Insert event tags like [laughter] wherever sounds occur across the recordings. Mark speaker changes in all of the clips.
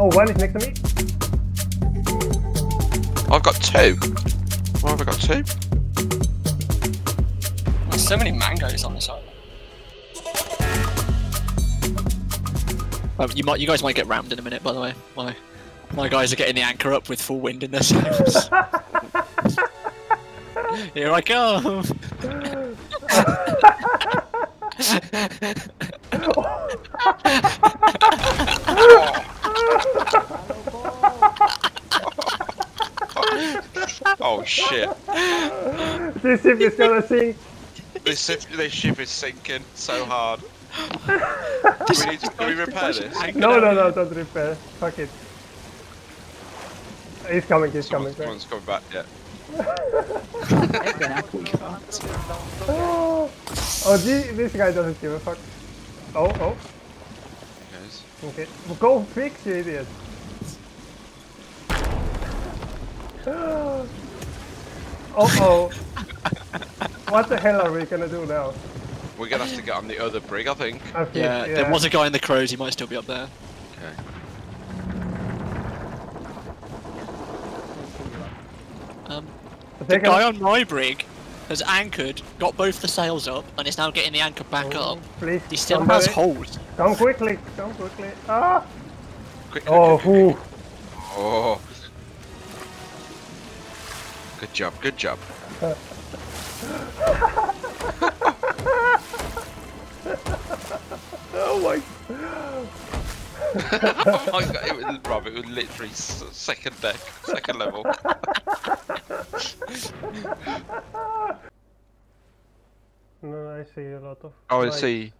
Speaker 1: Oh, one is next to me.
Speaker 2: I've got two. Why have I got two?
Speaker 3: There's so many mangoes on this island.
Speaker 4: Um, you might, you guys might get rammed in a minute. By the way, my my guys are getting the anchor up with full wind in their [laughs] sails. [laughs] Here I come.
Speaker 2: Oh [laughs] [laughs] Oh, shit!
Speaker 1: This ship is gonna sink.
Speaker 2: This ship, this ship is sinking so hard. do we need to, do we repair this?
Speaker 1: No, no, no, don't repair. Fuck it. He's coming, he's coming.
Speaker 2: Someone's coming back. Yeah. [laughs]
Speaker 1: Oh, oh gee, this guy doesn't give a fuck. Oh, oh,
Speaker 2: Guys.
Speaker 1: Okay. Well, go fix, it, idiot. [gasps] oh, oh. [laughs] What the hell are we gonna do now?
Speaker 2: We're gonna have to get on the other brig, I think.
Speaker 1: I think,
Speaker 4: Yeah, there was a guy in the crows. He might still be up there.
Speaker 2: Okay.
Speaker 4: Um, the guy on my brig has anchored, got both the sails up, and is now getting the anchor back
Speaker 1: Oh,
Speaker 4: up.
Speaker 1: Please,
Speaker 4: He still
Speaker 1: somebody-
Speaker 4: has hold.
Speaker 1: Come quickly, come quickly. Ah!
Speaker 2: Quick, quick,
Speaker 1: Oh,
Speaker 2: quick, quick, quick. Oh. Good job. Good job. [laughs]
Speaker 1: Oh my.
Speaker 2: Oh my god! It was Rob. It was literally second deck, second level. [laughs]
Speaker 1: No, I see a lot of.
Speaker 2: Oh, I see.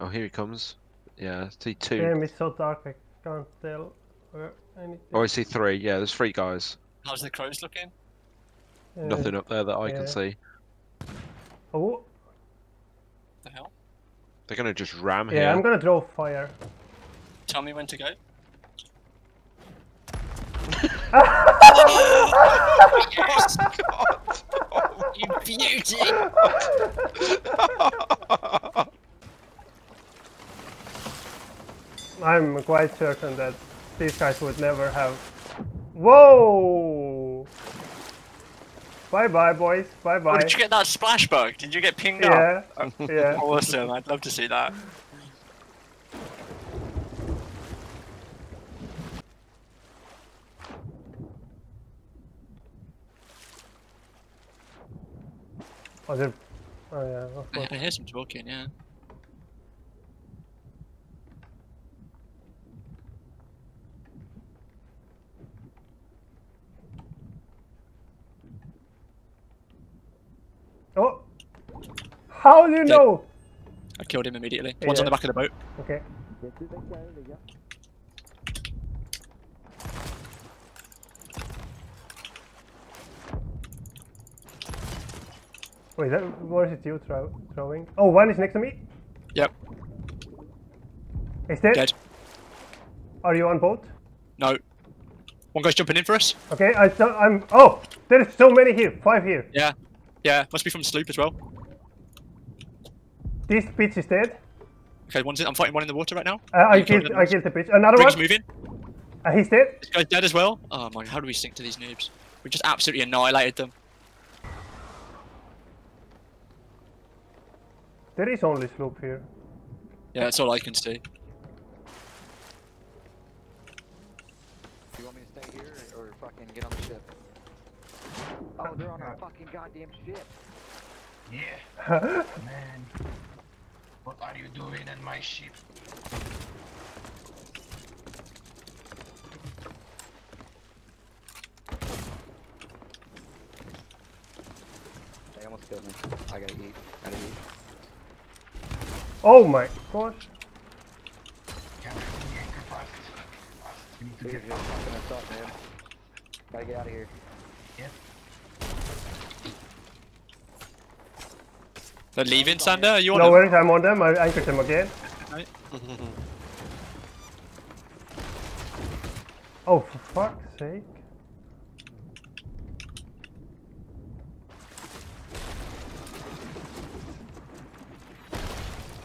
Speaker 2: Oh, here he comes. Yeah, I see two.
Speaker 1: Game is so dark I can't tell where anything.
Speaker 2: Oh, I see three. Yeah, there's three guys.
Speaker 3: How's the crows looking?
Speaker 1: Uh,
Speaker 2: Nothing up there that I
Speaker 1: yeah.
Speaker 2: can see.
Speaker 1: Oh, What
Speaker 3: The hell?
Speaker 2: They're gonna just ram
Speaker 1: yeah,
Speaker 2: here.
Speaker 1: I'm gonna draw fire.
Speaker 3: Tell me when to go. yes!
Speaker 2: God. Oh,
Speaker 3: You beauty!
Speaker 1: I'm quite certain that these guys would never have. Whoa! Bye bye, boys. Bye
Speaker 3: Oh,
Speaker 1: bye.
Speaker 3: did you get that splash bug? Did you get pinged up?
Speaker 1: yeah, yeah. [laughs]
Speaker 3: Awesome, I'd love to see that.
Speaker 1: Oh, they're- oh yeah, of
Speaker 4: I,
Speaker 1: course.
Speaker 4: I hear some talking. Yeah.
Speaker 1: Oh! How do you
Speaker 4: Dead.
Speaker 1: know?
Speaker 4: I killed him immediately. One's on the back of the boat.
Speaker 1: Okay. Wait, that, what is it you throw, throwing? Oh, one is next to me.
Speaker 4: Yep.
Speaker 1: Is dead?
Speaker 4: Dead.
Speaker 1: Are you on boat?
Speaker 4: No. One guy's jumping in for us.
Speaker 1: Okay, I I'm... Oh, there's so many here. Five here.
Speaker 4: Yeah. Yeah. Must be from the sloop as well.
Speaker 1: This bitch is dead.
Speaker 4: Okay, one's in. I'm fighting one in the water right now.
Speaker 1: Uh, I
Speaker 4: killed.
Speaker 1: I killed the bitch. Another
Speaker 4: Brig's
Speaker 1: one.
Speaker 4: moving.
Speaker 1: Uh, he's dead.
Speaker 4: This guy's dead as well. Oh my! How do we sink to these noobs? We just absolutely annihilated them.
Speaker 1: There is only sloop here.
Speaker 4: Yeah, that's all I can see.
Speaker 5: Do You want me to stay here or, or fucking get on the ship? Oh, they're on a fucking goddamn ship.
Speaker 6: Yeah, [laughs] man. What are you doing in my ship?
Speaker 5: They almost killed me. I gotta eat. I gotta eat.
Speaker 1: Oh my gosh.
Speaker 6: Can I do the anchor fast? Fast. We need Oh to
Speaker 5: Dude,
Speaker 6: get
Speaker 5: you're fucking us up, man. Gotta get out of here.
Speaker 6: Yep.
Speaker 4: They're leaving, Sander. Are you on
Speaker 1: No
Speaker 4: them?
Speaker 1: worries, I'm on them. I anchored them again.
Speaker 4: Right.
Speaker 1: Oh, for fuck's sake.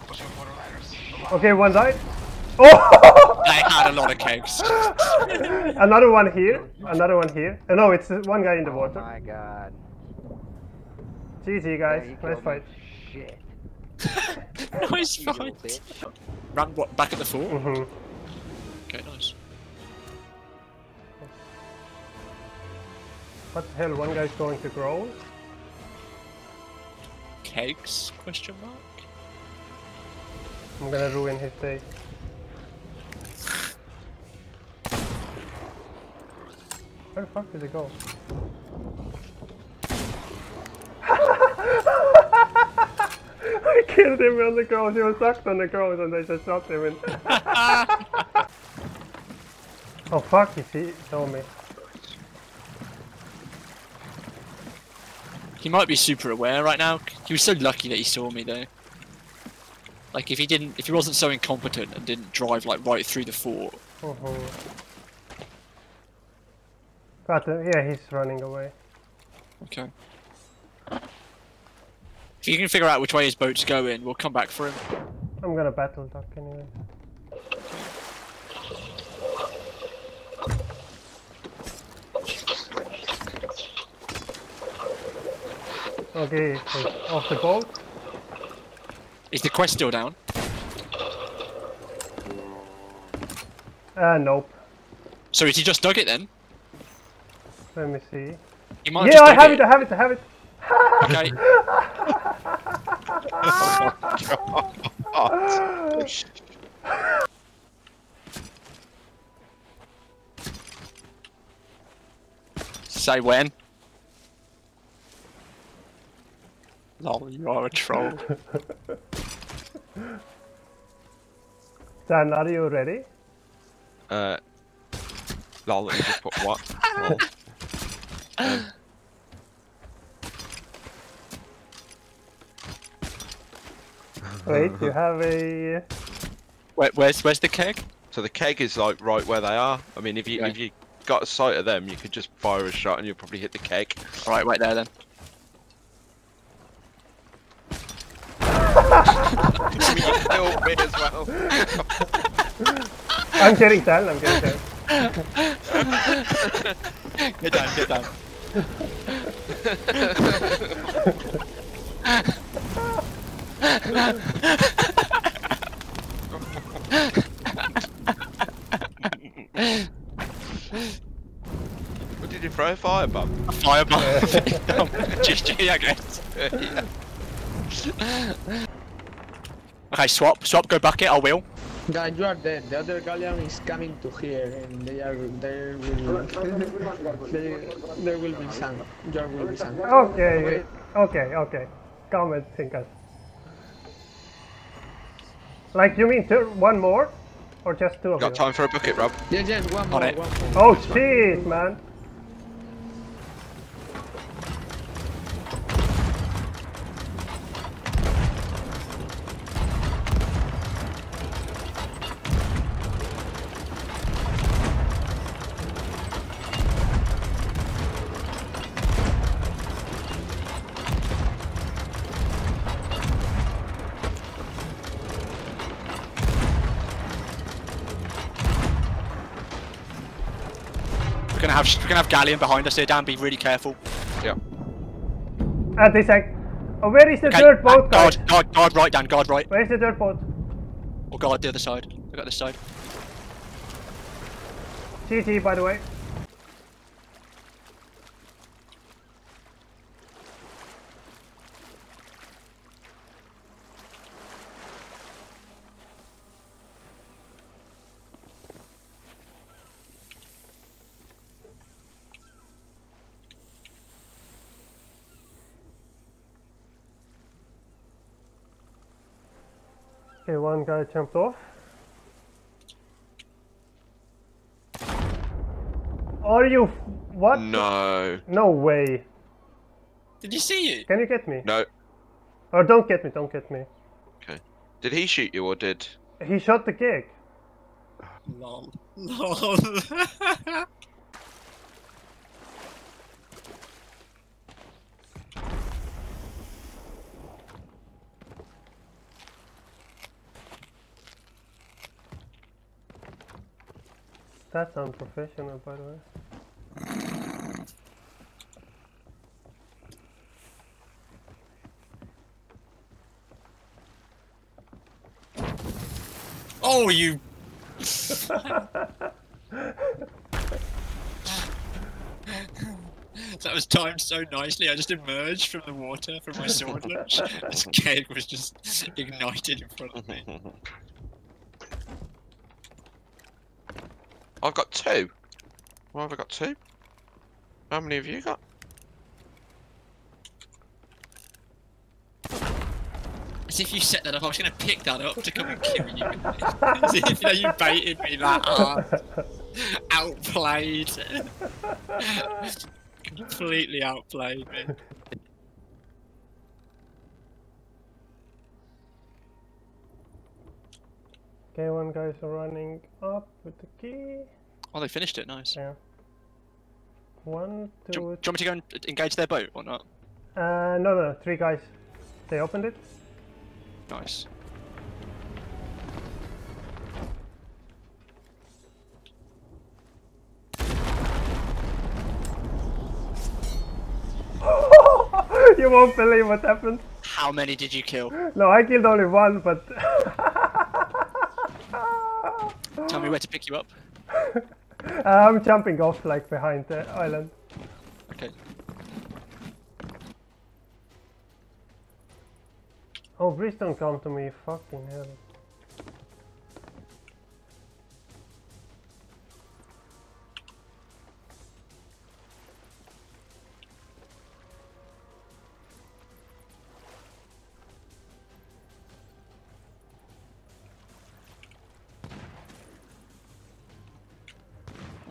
Speaker 6: Push up for the ladders.
Speaker 1: Okay, one died. Oh! [laughs]
Speaker 4: I had a lot of cakes. [laughs]
Speaker 1: Another one here. Another one here. Uh, no, it's one guy in the
Speaker 5: Oh
Speaker 1: water.
Speaker 5: my god.
Speaker 1: GG
Speaker 5: Yeah,
Speaker 1: guys.
Speaker 5: you
Speaker 1: nice fight.
Speaker 5: Shit. [laughs]
Speaker 4: nice
Speaker 5: You
Speaker 4: fight.
Speaker 5: bitch.
Speaker 4: Ran what, back at the fort?
Speaker 1: hmm
Speaker 4: Okay, nice.
Speaker 1: What the hell? One guy's going to grow.
Speaker 4: Cakes? Question mark.
Speaker 1: I'm gonna ruin his day. Where the fuck did it go? [laughs] I killed him on the ground. He was stuck on the ground and I just shot him. In. [laughs] oh fuck! He saw me.
Speaker 4: He might be super aware right now. He was so lucky that he saw me though. Like if he didn't, if he wasn't so incompetent and didn't drive like right through the fort,
Speaker 1: Mhm. Got him. Yeah, he's running away.
Speaker 4: okay. If you can figure out which way his boat's going, we'll come back for him.
Speaker 1: I'm gonna battle duck anyway. Okay, off the boat.
Speaker 4: Is the quest still down?
Speaker 1: Uh, nope.
Speaker 4: So has he just dug it then?
Speaker 1: Let me see. Yeah, I have it, I have it, I have it.
Speaker 4: Okay. [laughs] Say when. Lol, you are a troll. [laughs]
Speaker 1: Dan, are you ready?
Speaker 2: Uh, lol, you just put what? [laughs] Lol. Um,
Speaker 1: Wait, you have a...
Speaker 4: Where, where's where's the keg?
Speaker 2: so the keg is like right where they are. I mean, if you
Speaker 4: Okay.
Speaker 2: if you got a sight of them, you could just fire a shot and you'll probably hit the keg.
Speaker 4: Alright, wait there then.
Speaker 2: Kill me as well.
Speaker 1: I'm getting Dan, I'm getting Dan.
Speaker 4: Get down, get down.
Speaker 2: What did you throw a firebomb?
Speaker 4: Fireball. [laughs] GG, I guess.
Speaker 2: yeah.
Speaker 4: Okay, swap, swap, go bucket, I will.
Speaker 7: Yeah, you are dead. The other galleon is coming to here, and they are there will there, there will be sand. There will be sand.
Speaker 1: Okay, okay, okay. Come and think us. Like, you mean two, one more? Or just two of
Speaker 2: Got
Speaker 1: you?
Speaker 2: time for a bucket, Rob?
Speaker 7: Yeah, yeah, one more,
Speaker 4: it.
Speaker 7: one more.
Speaker 1: Oh, jeez, man.
Speaker 4: Gonna have we're gonna have Galleon behind us here, Dan. Be really careful.
Speaker 2: Yeah.
Speaker 1: Uh, this sec. Oh, where is the
Speaker 4: Okay,
Speaker 1: third boat, guys?
Speaker 4: guard, guard, guard right, Dan. Guard right.
Speaker 1: Where's the third boat?
Speaker 4: Or guard the other side. Look at this side.
Speaker 1: GG, by the way. Okay, one guy jumped off. Are you... What?
Speaker 2: No.
Speaker 1: No way.
Speaker 4: Did you see it?
Speaker 1: Can you get me?
Speaker 2: No.
Speaker 1: Or don't get me, don't get me. Okay.
Speaker 2: Did he shoot you or did?
Speaker 1: He shot the gig.
Speaker 4: Lol. [laughs] Lol. [laughs]
Speaker 1: That's unprofessional, by the way.
Speaker 4: Oh, you. that was timed so nicely. I just emerged from the water from my sword lunge. [laughs] This keg was just ignited in front of me. [laughs]
Speaker 2: I've got two. Why have I got two? How many have you got?
Speaker 4: As if you set that up, I was going to pick that up to come and kill you. [laughs] As if you, know, you baited me that ah, [laughs] hard. Outplayed. [laughs] Completely outplayed me.
Speaker 1: Okay, one guy's running up with the key.
Speaker 4: Oh, they finished it. Nice.
Speaker 1: Yeah. One,
Speaker 4: Do,
Speaker 1: two,
Speaker 4: you- do you want me to go and engage their boat or not?
Speaker 1: uh, no, no, three guys. They opened it.
Speaker 4: Nice. [laughs]
Speaker 1: you won't believe what happened.
Speaker 4: How many did you kill?
Speaker 1: No, I killed only one, but [laughs]
Speaker 4: Tell me where to pick you up.
Speaker 1: I'm jumping off like behind the island.
Speaker 4: Okay.
Speaker 1: Oh, please don't come to me, fucking hell.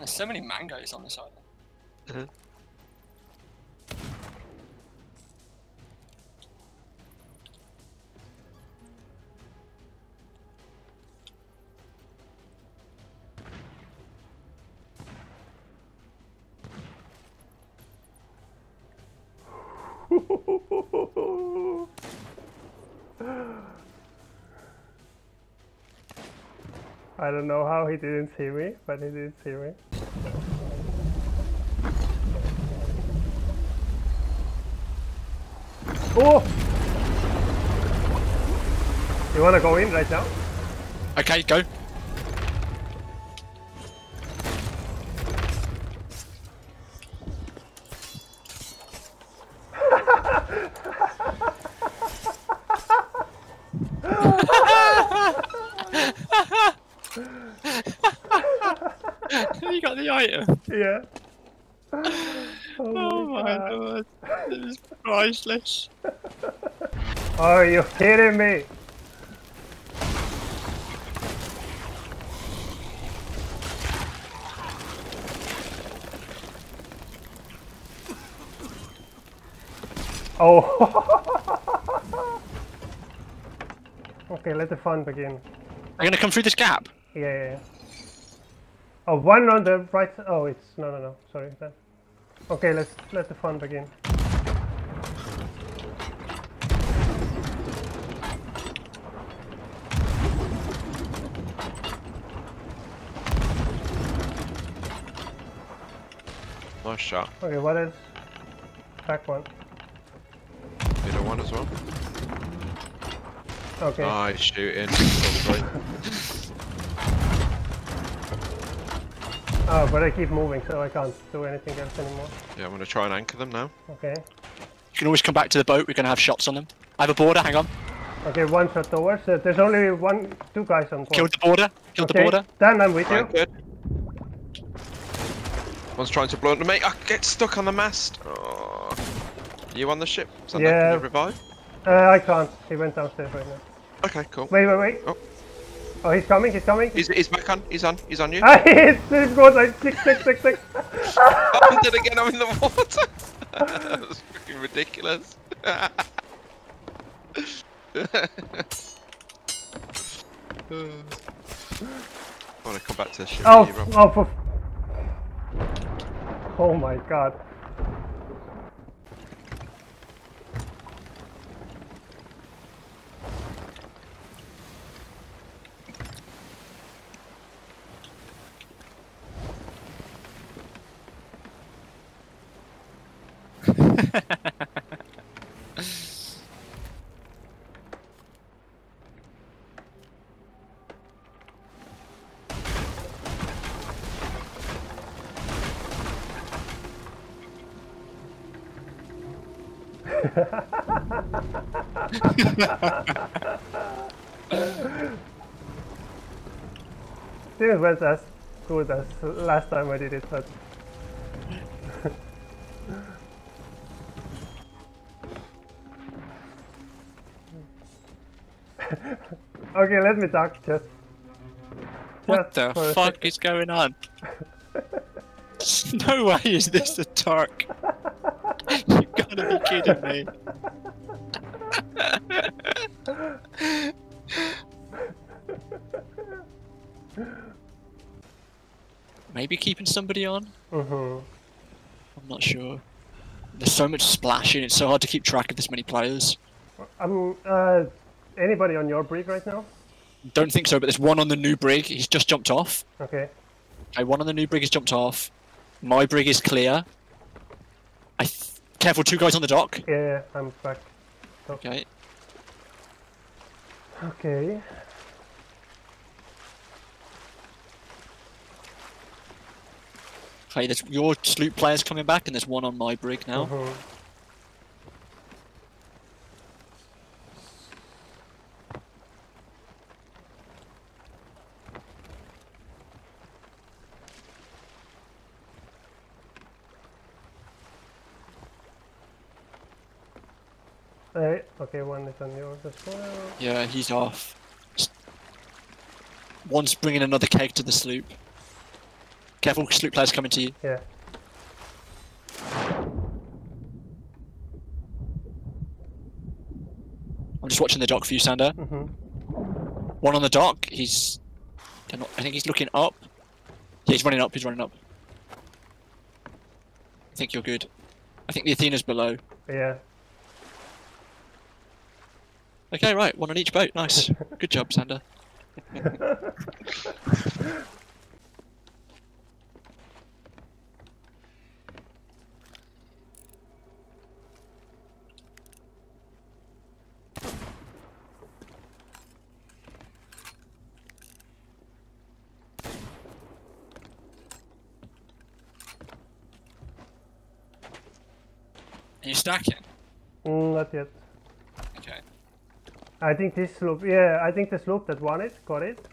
Speaker 4: There's so many mangoes on this island. Uh-huh. [laughs]
Speaker 1: I don't know how he didn't see me, but he did see me. Oh! You wanna go in right now?
Speaker 4: Okay, go. [laughs] you got the item.
Speaker 1: Yeah.
Speaker 4: Oh, oh my god. This is priceless.
Speaker 1: Oh, Are you kidding me? Oh. [laughs] okay, let the fun begin.
Speaker 4: I'm gonna come through this gap.
Speaker 1: Yeah, yeah, yeah. Oh, one on the right. Oh, it's no, no, no. Sorry. That. Okay, let's let the fun begin.
Speaker 2: Shot.
Speaker 1: Okay, what is back one?
Speaker 2: You know one as well.
Speaker 1: Okay.
Speaker 2: Nice shooting. Probably. [laughs]
Speaker 1: Oh, but I keep moving, so I can't do anything else anymore.
Speaker 2: Yeah, I'm gonna try and anchor them now.
Speaker 1: Okay.
Speaker 4: You can always come back to the boat. We're gonna have shots on them. I have a border. Hang on.
Speaker 1: Okay, one shot towards. Uh, there's only one, two guys on board.
Speaker 4: Killed the border. Killed
Speaker 1: okay.
Speaker 4: the border.
Speaker 1: Dan, I'm with you.
Speaker 2: Right, good. One's trying to blow into me. I get stuck on the mast. Oh. You on the ship? Is that
Speaker 1: Yeah.
Speaker 2: Can you revive?
Speaker 1: Uh, I can't. He went downstairs right now.
Speaker 2: Okay, cool.
Speaker 1: Wait, wait, wait.
Speaker 2: Oh.
Speaker 1: Oh, he's coming. He's coming.
Speaker 2: He's, he's back on. He's on. He's on you.
Speaker 1: Ah, he's, he's going like six, six, six, six.
Speaker 2: I did [laughs] again. I'm in the water. [laughs] That's fucking ridiculous. I want to come back to the ship.
Speaker 1: Oh,
Speaker 2: with you, Rob.
Speaker 1: oh, for... oh my god. Didn't went as good as last time I did it, but [laughs] okay, let me talk just.
Speaker 4: What
Speaker 1: just
Speaker 4: the fuck is going on? [laughs] no way is this a Turk. [laughs] you gotta be kidding me. Maybe keeping somebody on?
Speaker 1: Mhm.
Speaker 4: I'm not sure. There's so much splashing, it's so hard to keep track of this many players.
Speaker 1: Um, uh, anybody on your brig right now?
Speaker 4: Don't think so, but there's one on the new brig, he's just jumped off.
Speaker 1: Okay.
Speaker 4: Okay, one on the new brig has jumped off. My brig is clear. I th- careful, two guys on the dock.
Speaker 1: Yeah, yeah, I'm back.
Speaker 4: Okay.
Speaker 1: Okay.
Speaker 4: Okay, there's your sloop players coming back, and there's one on my brig now.
Speaker 1: Mhm. Hey, okay, one is on yours as well.
Speaker 4: Yeah, he's off. One's bringing another keg to the sloop. Careful, sloop players coming to you.
Speaker 1: Yeah.
Speaker 4: I'm just watching the dock for you, Sander.
Speaker 1: Mhm.
Speaker 4: One on the dock. He's. not- I think he's looking up. Yeah, he's running up. He's running up. I think you're good. I think the Athena's below.
Speaker 1: Yeah.
Speaker 4: Okay, right. One on each boat. Nice. [laughs] Good job, Sander. [laughs] Are you stacking?
Speaker 1: Mm, not yet.
Speaker 4: Okay.
Speaker 1: I think this sloop, yeah, I think the sloop that won it got it,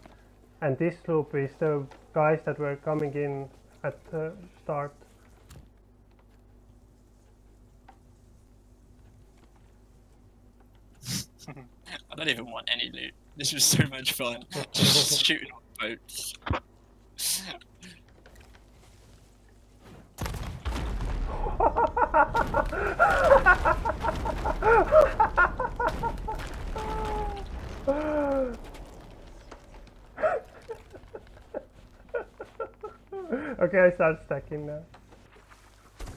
Speaker 1: and this sloop is the guys that were coming in at the start. [laughs]
Speaker 4: I don't even want any loot. This was so much fun. [laughs] Just shooting on boats. [laughs]
Speaker 1: okay, I start stacking now.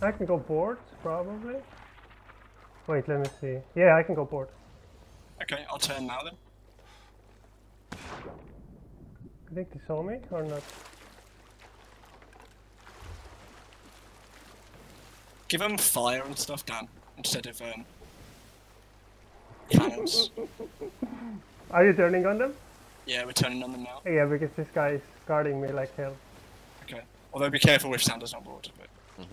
Speaker 1: I can go board, probably. Wait, let me see. Yeah, I can go board.
Speaker 4: Okay, I'll turn now then.
Speaker 1: I think they saw me or not.
Speaker 4: Give them fire and stuff, Dan, instead of um. Cannons. [laughs]
Speaker 1: Are you turning on them?
Speaker 4: yeah, we're turning on them now.
Speaker 1: Yeah, because this guy is guarding me like hell.
Speaker 4: Okay. Although be careful if Sanders on board. But...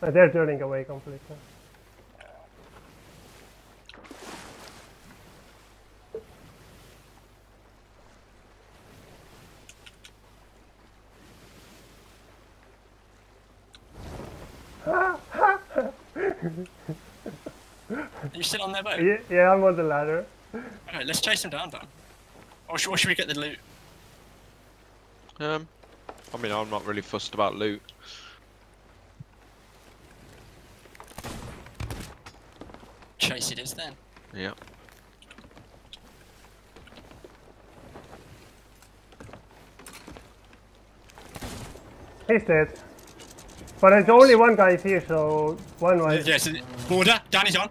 Speaker 1: Uh, they're turning away completely.
Speaker 4: Are you still on their boat?
Speaker 1: Yeah, yeah, I'm on the ladder.
Speaker 4: Okay, let's chase them down, Dan. Or should, or should we get the loot?
Speaker 2: Um, I mean, I'm not really fussed about loot.
Speaker 4: Chase it is then.
Speaker 2: Yeah.
Speaker 1: He's dead. But there's only one guy here, so one way.
Speaker 4: Yes, border. Danny's on.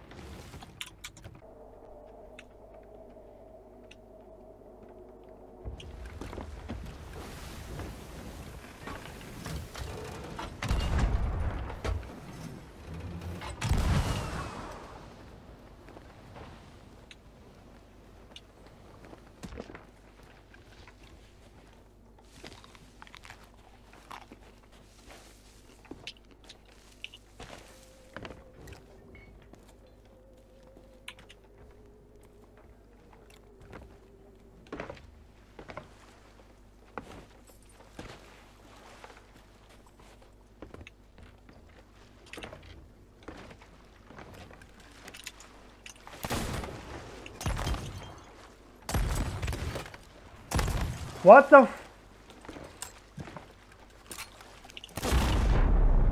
Speaker 1: What the f-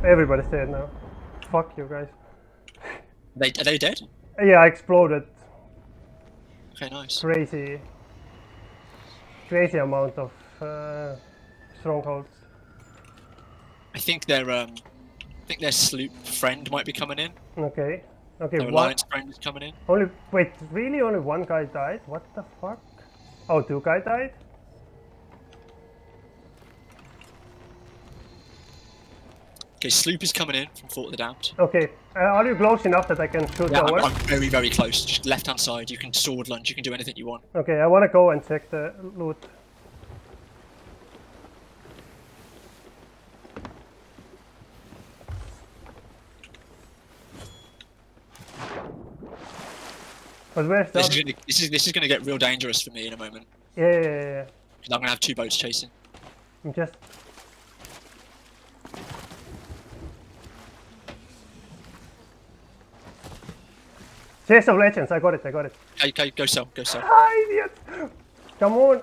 Speaker 1: Everybody's dead now. Fuck you guys.
Speaker 4: They, are they dead?
Speaker 1: Yeah, I exploded.
Speaker 4: Okay, nice.
Speaker 1: Crazy. Crazy amount of uh, strongholds.
Speaker 4: I think their um, I think their sloop friend might be coming in.
Speaker 1: Okay. Okay,
Speaker 4: Their alliance friend is coming in.
Speaker 1: Only. Wait, really? Only one guy died? What the fuck? Oh, two guys died?
Speaker 4: Okay, sloop is coming in from Fort of the Damned.
Speaker 1: Okay. Uh, are you close enough that I can shoot
Speaker 4: Yeah, I'm. I'm very, very close. Just left hand side. You can sword lunge. You can do anything you want.
Speaker 1: Okay, I wanna go and check the loot. But where's
Speaker 4: This is gonna this is this is gonna get real dangerous for me in a moment.
Speaker 1: Yeah, yeah, yeah, yeah.
Speaker 4: I'm gonna have two boats chasing.
Speaker 1: I'm just. Chest of Legends, I got it, I got it.
Speaker 4: Okay, okay, go sell, go sell.
Speaker 1: Ah, idiot! Come on!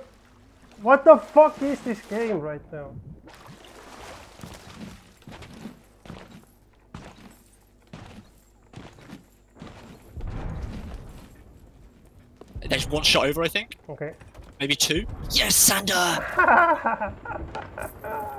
Speaker 1: What the fuck is this game right now?
Speaker 4: There's one shot over, I think.
Speaker 1: Okay.
Speaker 4: Maybe two. Yes, Sander. [laughs]